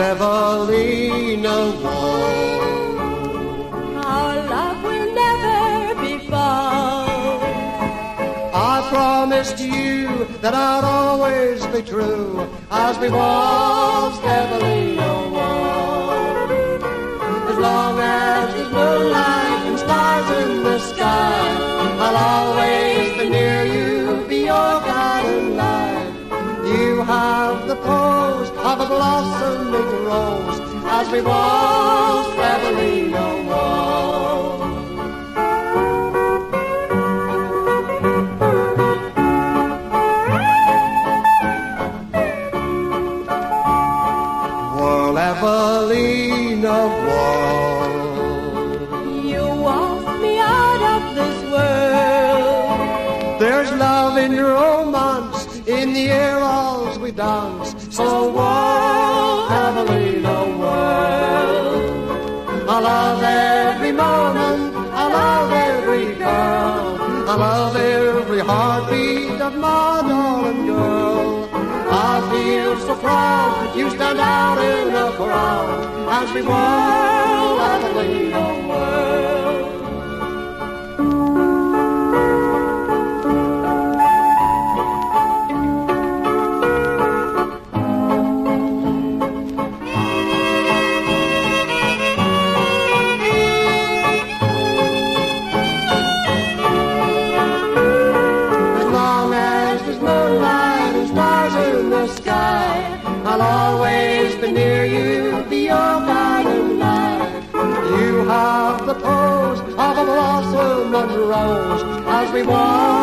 Evalina Woe. Our love will never be false. I promised you that I'd always be true as we walk Evalina As long as there's moonlight and stars in the sky, I'll always be near you, be your guiding light. You have the pose of a blossoming rose as we walk steadily along. Whirl Evalina, whirl. You walk me out of this world. There's love in romance in the air as we dance. So whirl, I love every moment, I love every girl, I love every heartbeat of my darling girl. I feel so proud that you stand out in the crowd as we whirl, I'll always be near you, be your guiding light. You have the pose of a blossom and rose as we walk.